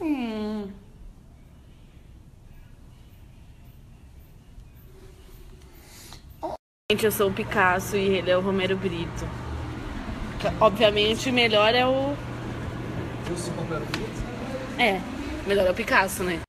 Hum. Gente, eu sou o Picasso e ele é o Romero Brito. Obviamente, melhor é o. Eu sou o Romero Brito. É, melhor é o Picasso, né?